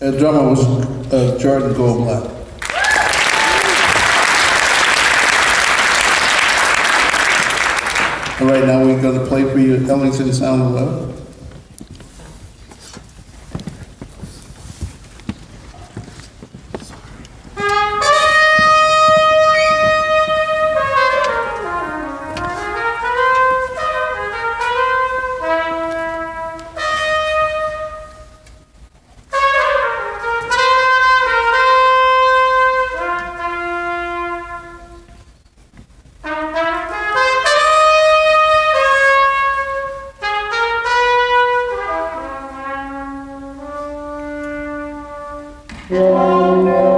and drummer was uh, Jordan Goldblatt. right now we're going to play for you Ellington Sound 11. Shalom.